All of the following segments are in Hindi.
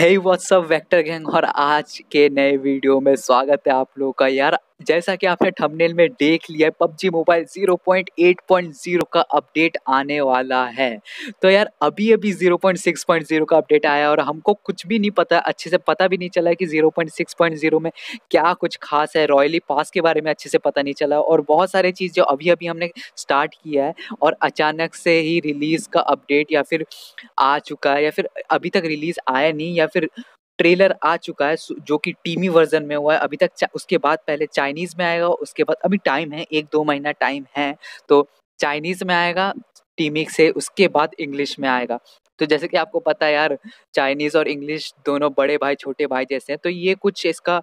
हे व्हाट्सअप वेक्टर गैंग और आज के नए वीडियो में स्वागत है आप लोगों का। यार जैसा कि आपने थंबनेल में देख लिया है, पबजी मोबाइल 0.8.0 का अपडेट आने वाला है। तो यार, अभी अभी 0.6.0 का अपडेट आया और हमको कुछ भी नहीं पता, अच्छे से पता भी नहीं चला कि 0.6.0 में क्या कुछ खास है, रॉयली पास के बारे में अच्छे से पता नहीं चला और बहुत सारे चीज़ जो अभी अभी हमने स्टार्ट किया है और अचानक से ही रिलीज़ का अपडेट या फिर आ चुका है या फिर अभी तक रिलीज़ आया नहीं या फिर ट्रेलर आ चुका है जो कि टीमी वर्जन में हुआ है। अभी तक उसके बाद पहले चाइनीज़ में आएगा, उसके बाद, अभी टाइम है, एक दो महीना टाइम है तो चाइनीज़ में आएगा, टीमी से उसके बाद इंग्लिश में आएगा। तो जैसे कि आपको पता है यार, चाइनीज़ और इंग्लिश दोनों बड़े भाई, छोटे भाई जैसे हैं तो ये कुछ इसका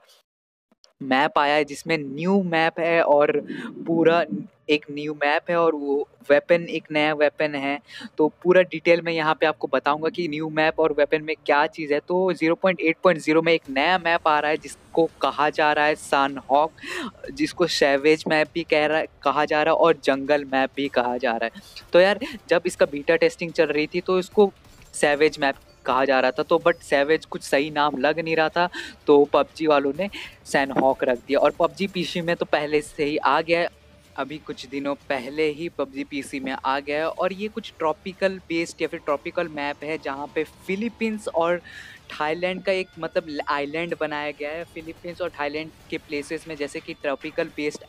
मैप आया है जिसमें न्यू मैप है और पूरा एक न्यू मैप है और वो वेपन, एक नया वेपन है। तो पूरा डिटेल में यहाँ पे आपको बताऊँगा कि न्यू मैप और वेपन में क्या चीज़ है। तो 0.8.0 में एक नया मैप आ रहा है जिसको कहा जा रहा है सन हॉक जिसको सैवेज मैप भी कह रहा, कहा जा रहा है और जंगल मैप भी कहा जा रहा है। तो यार, जब इसका बीटा टेस्टिंग चल रही थी तो इसको सैवेज मैप कहा जा रहा था तो बट सैवेज कुछ सही नाम लग नहीं रहा था तो पबजी वालों ने सैन हॉक रख दिया। और पबजी पीसी में तो पहले से ही आ गया है। अभी कुछ दिनों पहले ही पबजी पीसी में आ गया है। और ये कुछ ट्रॉपिकल बेस्ड या फिर ट्रॉपिकल मैप है, जहाँ पे फिलीपींस और थाईलैंड का एक मतलब आइलैंड बनाया गया है। फिलीपींस और थाईलैंड के प्लेसेस में जैसे कि ट्रॉपिकल बेस्ड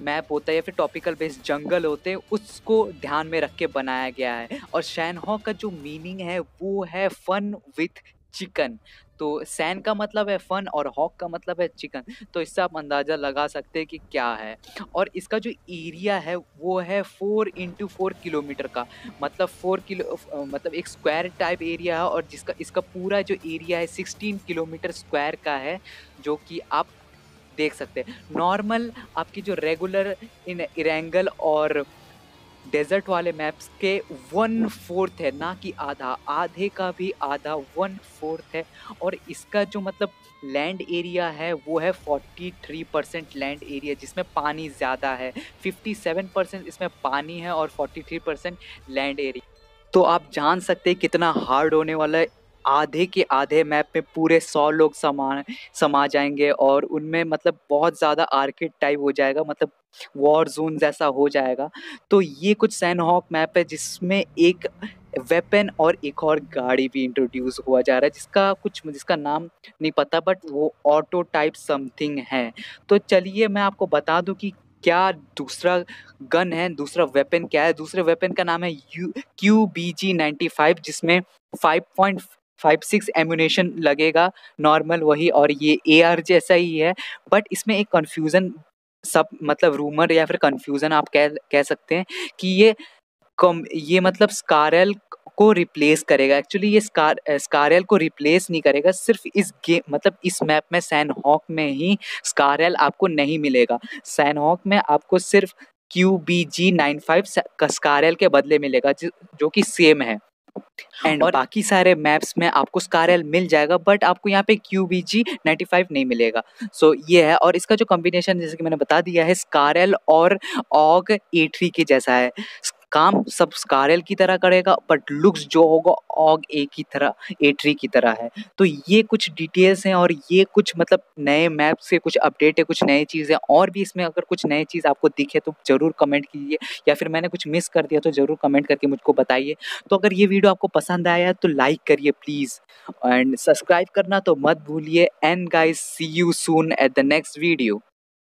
मैप होता है या फिर टॉपिकल बेस्ड जंगल होते हैं, उसको ध्यान में रख के बनाया गया है। और शैनहॉ का जो मीनिंग है, वो है फन विथ चिकन तो सैन का मतलब है फन और हॉक का मतलब है चिकन तो इससे आप अंदाज़ा लगा सकते हैं कि क्या है। और इसका जो एरिया है, वो है फोर इंटू फोर किलोमीटर का। मतलब फोर किलो मतलब एक स्क्वायर टाइप एरिया है और जिसका, इसका पूरा जो एरिया है सिक्सटीन किलोमीटर स्क्वायर का है, जो कि आप देख सकते हैं। नॉर्मल आपकी जो रेगुलर इन इरेंगल और डेजर्ट वाले मैप्स के वन फोर्थ है, ना कि आधा। आधे का भी आधा वन फोर्थ है। और इसका जो मतलब लैंड एरिया है, वो है 43 परसेंट लैंड एरिया जिसमें पानी ज़्यादा है। 57 परसेंट इसमें पानी है और 43 परसेंट लैंड एरिया तो आप जान सकते हैं कितना हार्ड होने वाला है आधे के आधे मैप में पूरे सौ लोग समा समा जाएँगे और उनमें मतलब बहुत ज़्यादा आर्किड टाइप हो जाएगा मतलब वॉर जोन जैसा हो जाएगा। तो ये कुछ सैन हॉक मैप है जिसमें एक वेपन और एक और गाड़ी भी इंट्रोड्यूस हुआ जा रहा है, जिसका कुछ, जिसका नाम नहीं पता बट वो ऑटो टाइप समथिंग है। तो चलिए मैं आपको बता दूँ कि क्या दूसरा गन है, दूसरा वेपन क्या है। दूसरे वेपन का नाम है U Q B G ninety five जिसमें five point five six ammunition लगेगा नॉर्मल वही और ये ए आर जैसा ही है। बट इसमें एक कन्फ्यूज़न सब मतलब रूमर या फिर कन्फ्यूज़न आप कह कह सकते हैं कि ये कम, ये मतलब स्कारल को रिप्लेस करेगा। एक्चुअली ये स्कार स्कारल को रिप्लेस नहीं करेगा, सिर्फ़ इस गेम मतलब इस मैप में सैन हॉक में ही स्कारल आपको नहीं मिलेगा। सैन हॉक में आपको सिर्फ़ Q B G nine five SCAR L के बदले मिलेगा, जो कि सेम है। एंड और बाकी सारे मैप्स में आपको स्कारल मिल जाएगा बट आपको यहाँ पे Q B G ninety five नहीं मिलेगा। सो so, ये है और इसका जो कॉम्बिनेशन जैसे कि मैंने बता दिया है स्कारल और ऑग ए थ्री के जैसा है। काम सब स्कारल की तरह करेगा बट लुक्स जो होगा ऑग ए की तरह ए ट्री की तरह है। तो ये कुछ डिटेल्स हैं और ये कुछ मतलब नए मैप से कुछ अपडेट है, कुछ नए चीज़ें और भी इसमें अगर कुछ नए चीज़ आपको दिखे तो ज़रूर कमेंट कीजिए, या फिर मैंने कुछ मिस कर दिया तो ज़रूर कमेंट करके मुझको बताइए। तो अगर ये वीडियो आपको पसंद आया तो लाइक करिए प्लीज़ एंड सब्सक्राइब करना तो मत भूलिए। And guys see you soon at the next video